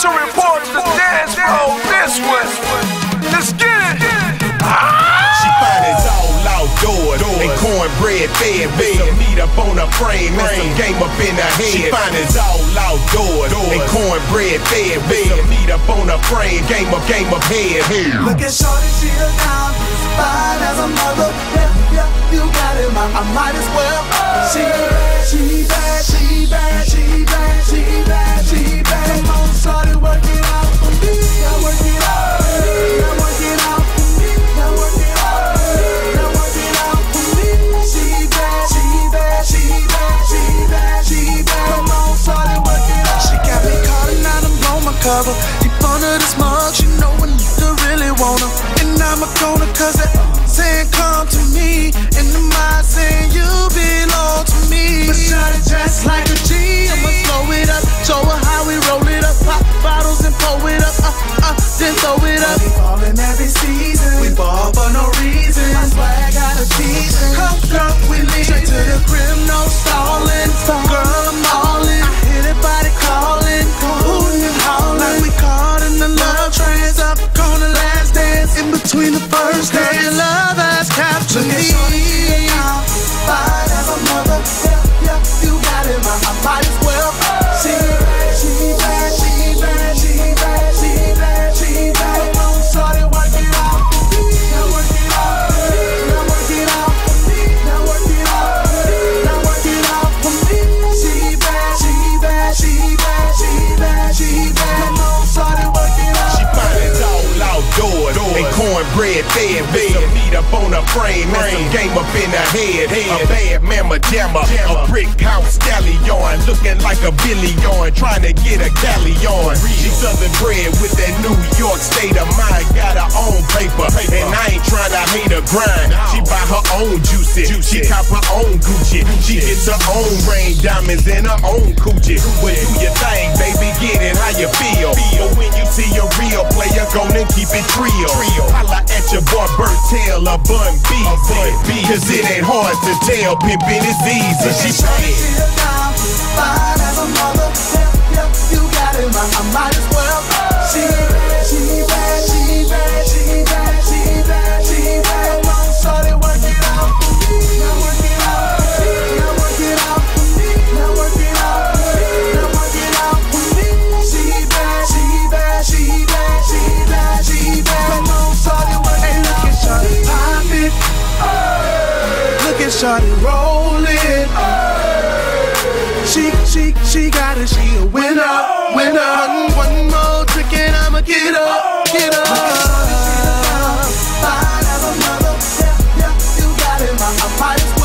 to report to the dance floor this way. Let's get it. She find all outdoors and cornbread fed with some meat up on her frame and some game up in her head. She find it's all outdoors and cornbread fed with some meat up on her frame, game up, game up head. Look at Shorty, she a dime, fine as a mother. Yeah, yeah, you got it, ma. I might as well. She, she and blow my cover. Deep under the smug, she know when you really her. And I'm a goner cause that saying come to me. And the mind saying you belong to me. But shot it just like a G. I'ma slow it up, show her how we roll it up. Pop bottles and pour it up, uh, uh, then throw it up. We ballin' every season. We ball for no reason. My swag got a season. Come, come, we leave. Straight to the crib, no stallin'. Between the first dance. Cornbread fed with some meat up on her frame and some game up in her head. A bad mamma jammer, a brick house stallion, looking like a billion, trying to get a galleon. She southern bred with that New York state of mind, got her own paper, and I ain't trying to hate her grind. She buy her own juicy, she cop her own Gucci, she gets her own rain diamonds and her own coochie. But do your thing, baby, get it how you feel. But when you see your real go and keep it trio. Holla at your boy Bertell or Bun B. Cause it ain't hard to tell, pimpin' is easy. She a fine as a mother. Yeah, yeah, you got it. I might as well. it, shawty, roll. She, she, she got it, she a winner, winner. One, one more trick and I'ma get up, get up. I love a mother, yeah, yeah, you got it, my, I